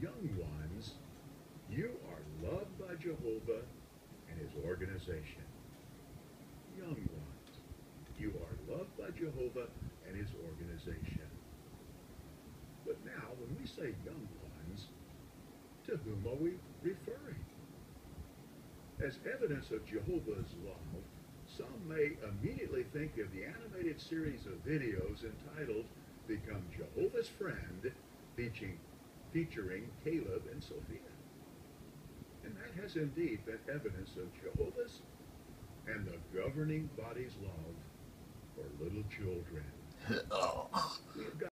young ones, you are loved by Jehovah and his organization. Young ones, you are loved by Jehovah and his organization. But now, when we say young ones, to whom are we referring? As evidence of Jehovah's love, some may immediately think of the animated series of videos entitled Become Jehovah's Friend, teaching featuring Caleb and Sophia. And that has indeed been evidence of Jehovah's and the governing body's love for little children. Got oh.